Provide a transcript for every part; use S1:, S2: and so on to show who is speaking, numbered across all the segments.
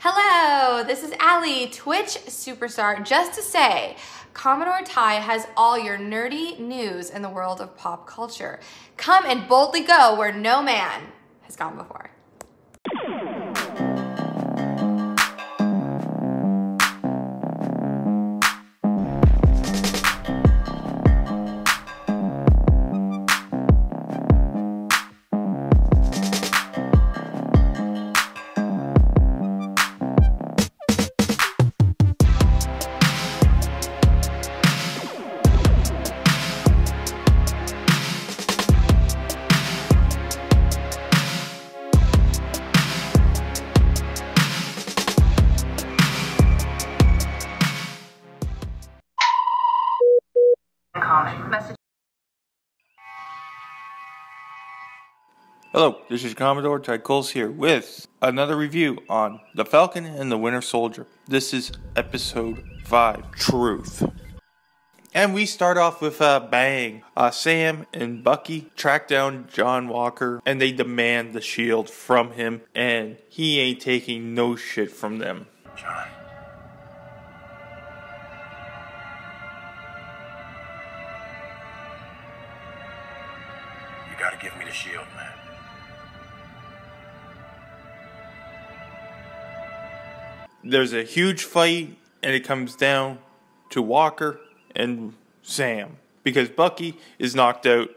S1: Hello, this is Allie, Twitch superstar. Just to say, Commodore Ty has all your nerdy news in the world of pop culture. Come and boldly go where no man has gone before.
S2: Message.
S3: Hello, this is Commodore Ty Coles here with another review on The Falcon and the Winter Soldier. This is episode 5 Truth. And we start off with a bang. Uh, Sam and Bucky track down John Walker and they demand the shield from him, and he ain't taking no shit from them.
S4: John.
S3: There's a huge fight, and it comes down to Walker and Sam because Bucky is knocked out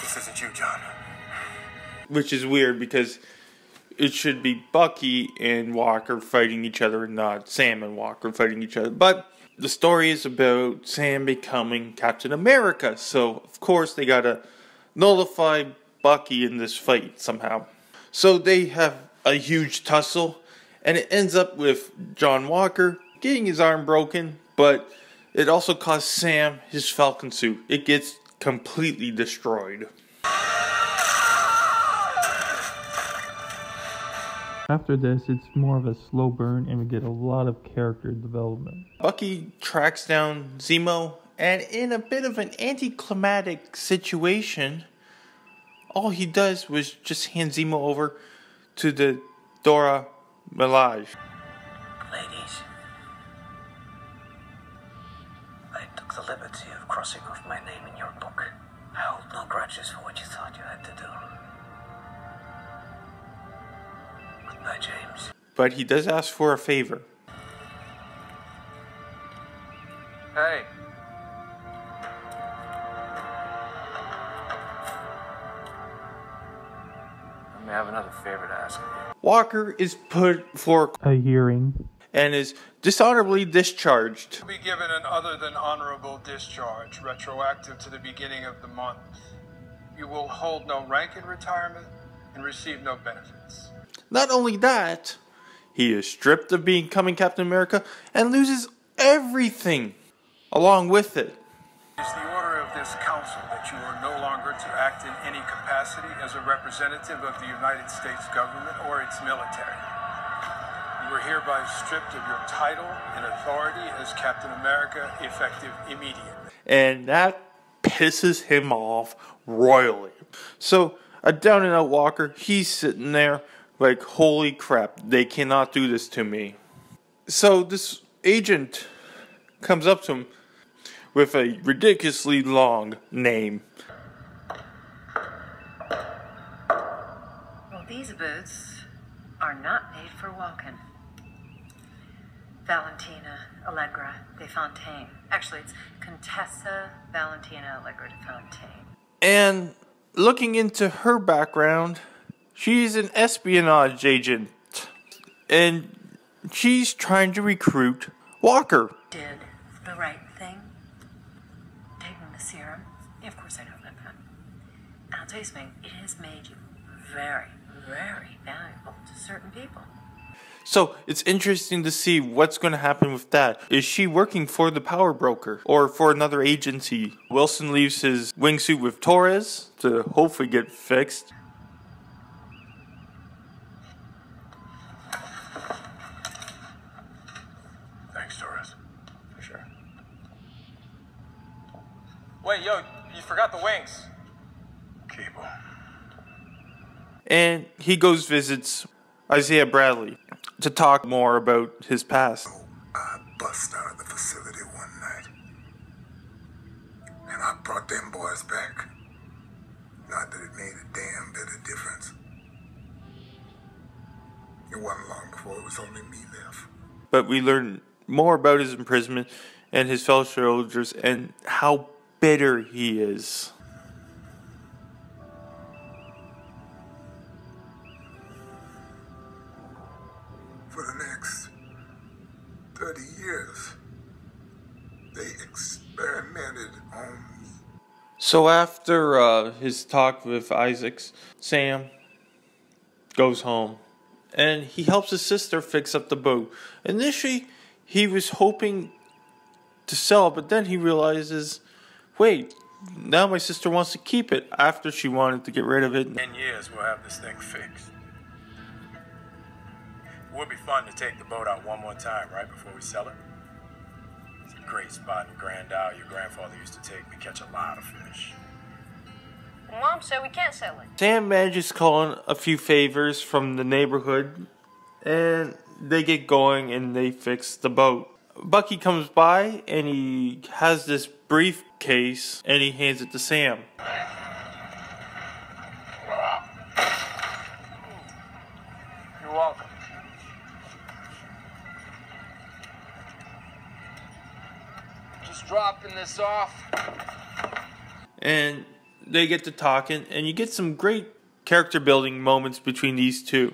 S4: This isn't you, John.
S3: which is weird because it should be Bucky and Walker fighting each other, and not Sam and Walker fighting each other. But the story is about Sam becoming Captain America, so of course they gotta nullify Bucky in this fight somehow. So they have a huge tussle, and it ends up with John Walker getting his arm broken, but it also costs Sam his Falcon suit. It gets completely destroyed.
S5: After this, it's more of a slow burn, and we get a lot of character development.
S3: Bucky tracks down Zemo, and in a bit of an anticlimactic situation, all he does was just hand Zemo over to the Dora Milaje.
S6: Ladies, I took the liberty of crossing off my name in your book. I hold no grudges for what you thought you had to do. Goodbye, James.
S3: But he does ask for a favor.
S7: Hey. I may have another favor to ask of you.
S3: Walker is put for
S5: A hearing.
S3: and is dishonorably discharged.
S8: will be given an other than honorable discharge, retroactive to the beginning of the month. You will hold no rank in retirement and receive no benefits.
S3: Not only that, he is stripped of becoming Captain America and loses everything along with it.
S8: It is the order of this council that you are no longer to act in any capacity as a representative of the United States government or its military. You are hereby stripped of your title and authority as Captain America effective immediately.
S3: and that pisses him off royally. So a down and out Walker, he's sitting there like, holy crap, they cannot do this to me. So this agent comes up to him with a ridiculously long name.
S2: Well, these boots are not made for walking. Valentina Allegra de Fontaine. Actually, it's Contessa Valentina Allegra de Fontaine.
S3: And looking into her background, she's an espionage agent. And she's trying to recruit Walker.
S2: Did the right thing. Taking the serum. Of course I know that. I'll tell you something, it has made you very, very valuable to certain people.
S3: So it's interesting to see what's going to happen with that. Is she working for the power broker or for another agency? Wilson leaves his wingsuit with Torres to hopefully get fixed.
S4: Thanks, Torres.
S7: for sure.
S8: Wait, yo, you forgot the wings.
S4: Cable.
S3: And he goes visits Isaiah Bradley to talk more about his past.
S4: I bust out of the facility one night. And I brought them boys back. Not that it made a damn bit of difference. It wasn't long before it was only me left.
S3: But we learn more about his imprisonment and his fellow soldiers and how bitter he is. So after uh, his talk with Isaacs, Sam goes home and he helps his sister fix up the boat. Initially, he was hoping to sell but then he realizes, wait, now my sister wants to keep it after she wanted to get rid of it.
S8: In 10 years, we'll have this thing fixed. It would be fun to take the boat out one more time, right before we sell it. It's a great spot in Grand Isle. Your grandfather used to take me catch a lot of fish.
S9: Mom said we can't sell it.
S3: Sam manages calling a few favors from the neighborhood, and they get going and they fix the boat. Bucky comes by and he has this briefcase and he hands it to Sam.
S7: You're welcome. Just dropping this off.
S3: and they get to talking, and you get some great character building moments between these two.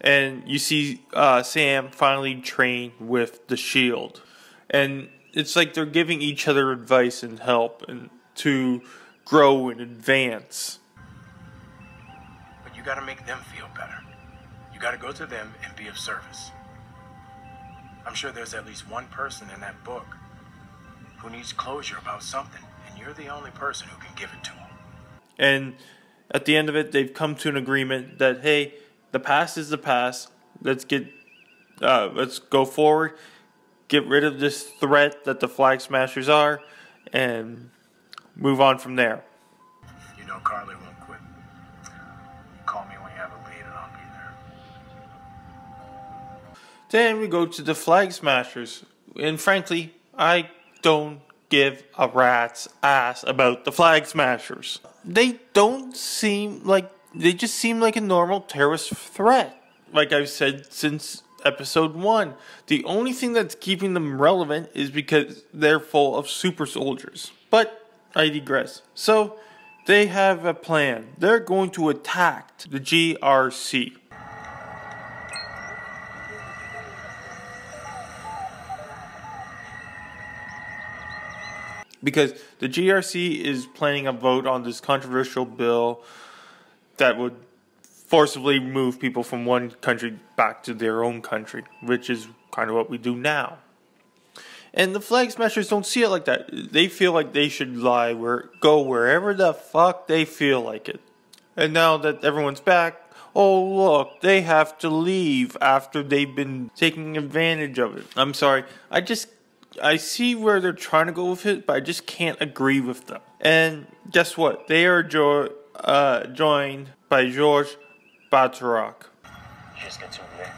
S3: And you see uh, Sam finally train with the shield, and it's like they're giving each other advice and help, and to grow and advance.
S8: But you gotta make them feel better. You gotta go to them and be of service. I'm sure there's at least one person in that book who needs closure about something, and you're the only person who can give it to them.
S3: And at the end of it, they've come to an agreement that hey, the past is the past. Let's get, uh, let's go forward. Get rid of this threat that the Flag Smashers are, and move on from there.
S8: You know Karli won't quit. Call me when you have a lead, and I'll be there.
S3: Then we go to the Flag Smashers, and frankly, I don't give a rat's ass about the Flag Smashers. They don't seem like they just seem like a normal terrorist threat. Like I've said since episode one, the only thing that's keeping them relevant is because they're full of super soldiers. But I digress. So they have a plan. They're going to attack the GRC. Because the GRC is planning a vote on this controversial bill that would forcibly move people from one country back to their own country, which is kind of what we do now. And the flag smashers don't see it like that. They feel like they should lie where go wherever the fuck they feel like it. And now that everyone's back, oh look, they have to leave after they've been taking advantage of it. I'm sorry. I just I see where they're trying to go with it, but I just can't agree with them. And guess what? They are jo- uh, joined by George Batroc.
S7: Jusqu'à tu voulais.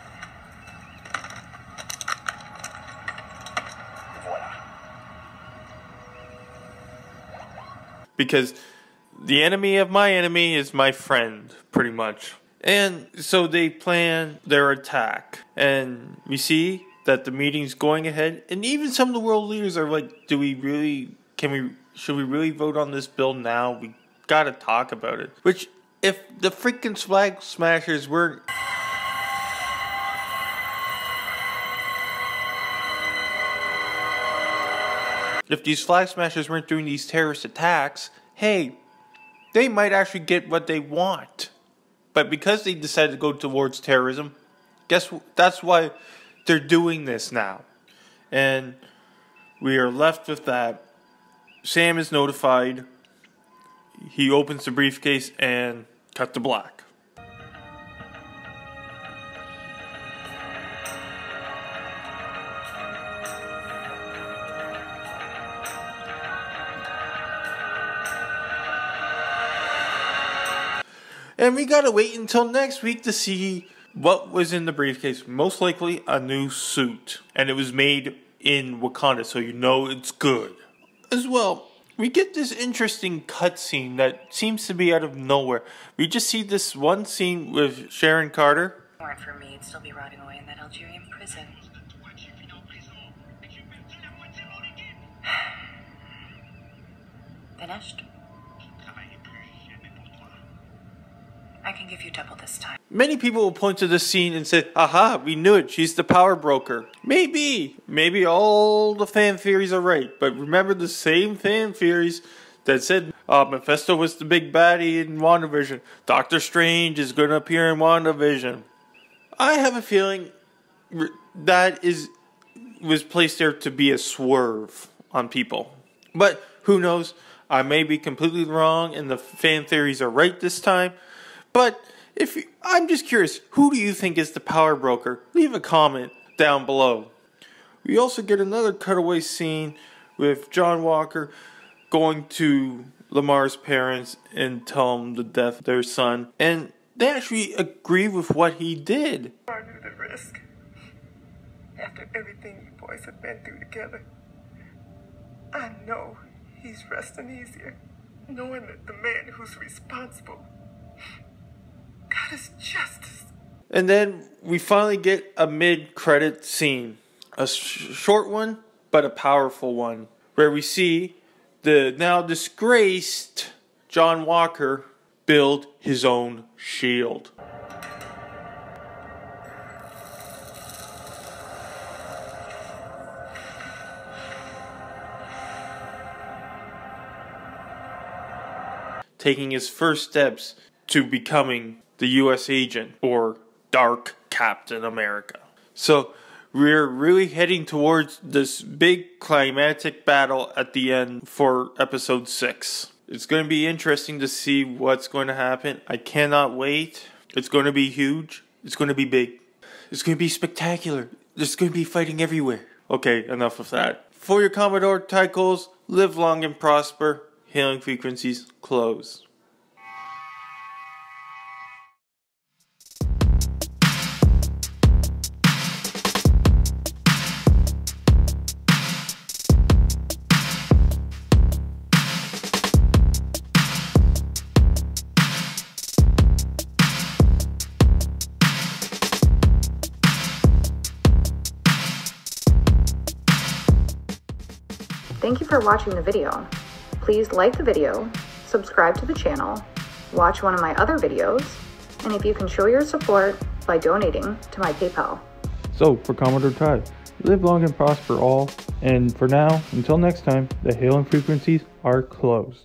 S7: Voilà.
S3: because the enemy of my enemy is my friend, pretty much. And so they plan their attack, and we see that the meeting's going ahead, and even some of the world leaders are like, "Do we really? Can we? Should we really vote on this bill now? We gotta talk about it." Which, if the freaking flag smashers weren't if these flag smashers weren't doing these terrorist attacks, hey, they might actually get what they want. But because they decided to go towards terrorism, guess that's why they're doing this now. And we are left with that. Sam is notified. He opens the briefcase and cut to black. And we gotta wait until next week to see what was in the briefcase. Most likely a new suit. And it was made in Wakanda, so you know it's good. As well, we get this interesting cutscene that seems to be out of nowhere. We just see this one scene with Sharon Carter.
S2: Weren't for me, you'd still be rotting away in that Algerian prison. Finished? I can give you double this time.
S3: Many people will point to this scene and say, aha, we knew it, she's the power broker. Maybe. Maybe all the fan theories are right, but remember the same fan theories that said uh, Mephisto was the big baddie in WandaVision. Doctor Strange is going to appear in WandaVision. I have a feeling that is was placed there to be a swerve on people. But who knows? I may be completely wrong and the fan theories are right this time. But if you, I'm just curious, who do you think is the power broker? Leave a comment down below. We also get another cutaway scene with John Walker going to Lamar's parents and tell them the death of their son. And they actually agree with what he did.
S10: I knew the risk. After everything you boys have been through together, I know he's resting easier, knowing that the man who's responsible got his justice.
S3: And then we finally get a mid credit scene. A sh- short one, but a powerful one, where we see the now disgraced John Walker build his own shield. Taking his first steps to becoming the US agent or Dark Captain America. So we're really heading towards this big climatic battle at the end for episode 6. It's going to be interesting to see what's going to happen. I cannot wait. It's going to be huge. It's going to be big. It's going to be spectacular. There's going to be fighting everywhere. Okay, enough of that. For your Commodore Tychos, live long and prosper. Hailing frequencies close.
S11: Thank you for watching the video. Please like the video, subscribe to the channel, watch one of my other videos, and if you can show your support by donating to my PayPal.
S5: So, for Commodore Ty, live long and prosper all, and for now, until next time, the hailing frequencies are closed.